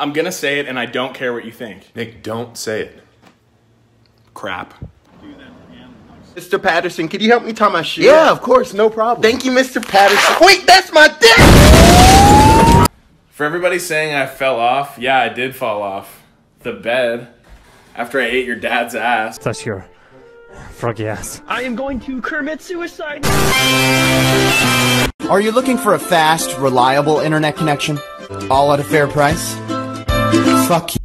I'm gonna say it, and I don't care what you think. Nick, don't say it. Crap. Mr. Patterson, can you help me tie my shoe? Yeah, of course, no problem. Thank you, Mr. Patterson. Wait, that's my dick! For everybody saying I fell off, yeah, I did fall off the bed after I ate your dad's ass. That's your froggy ass. I am going to commit suicide. Are you looking for a fast, reliable internet connection? All at a fair price? Fuck.